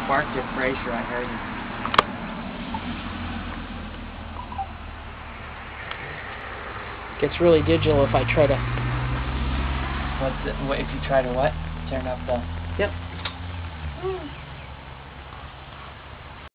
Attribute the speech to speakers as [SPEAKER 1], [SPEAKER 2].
[SPEAKER 1] I barked at Fraser, I heard him.
[SPEAKER 2] Gets really digital if I try to.
[SPEAKER 1] What's it, what, if you try to what? Turn up the...
[SPEAKER 2] Yep.